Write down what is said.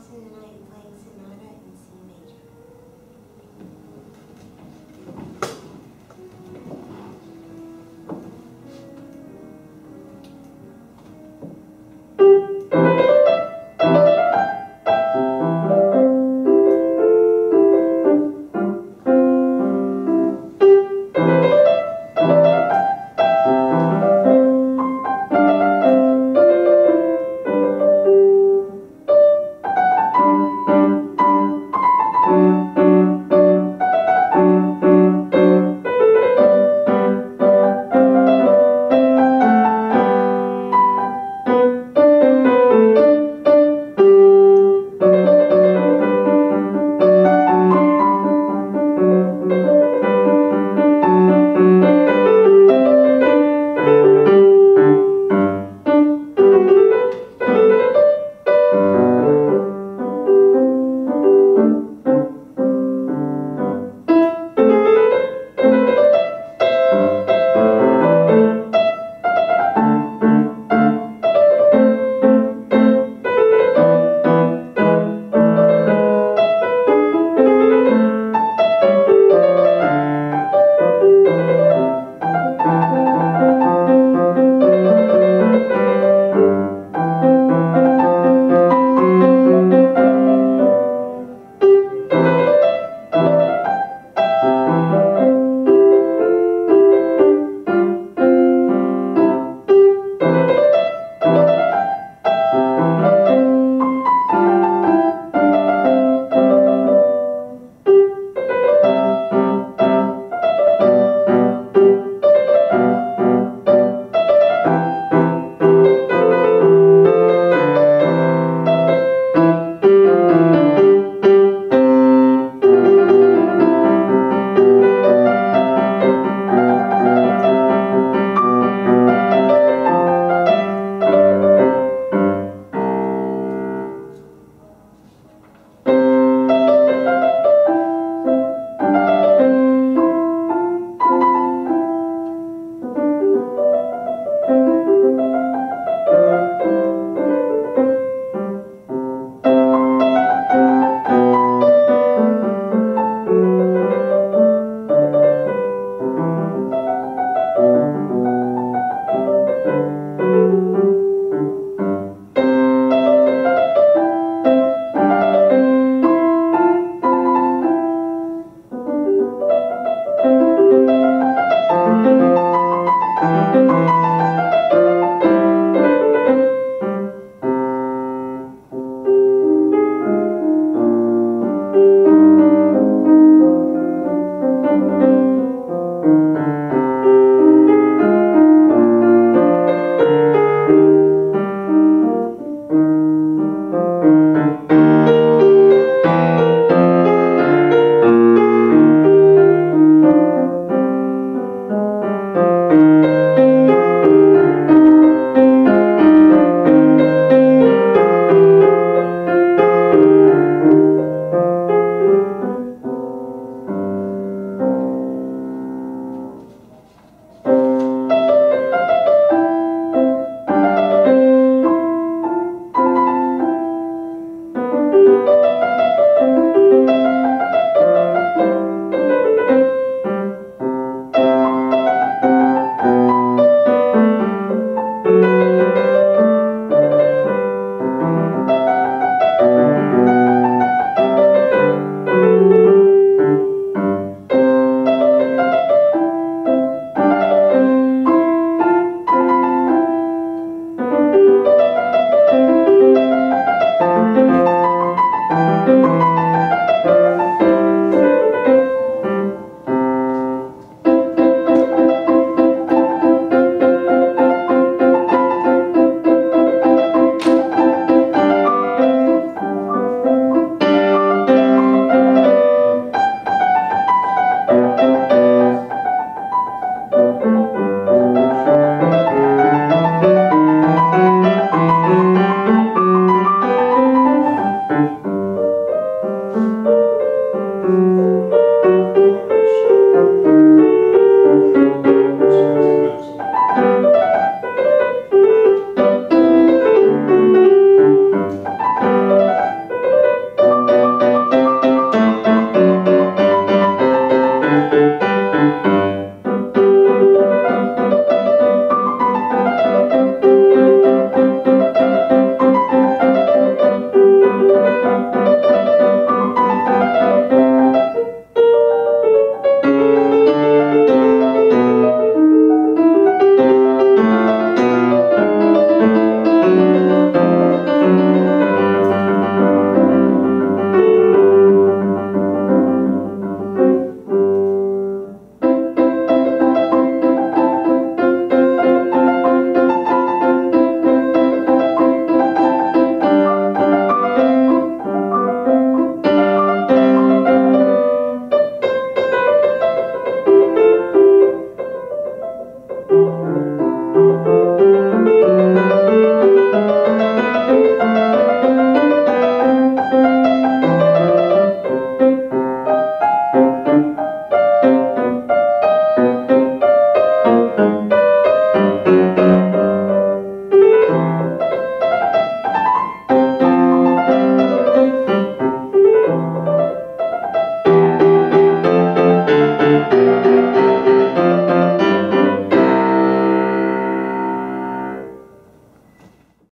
Johnson tonight playing Sonata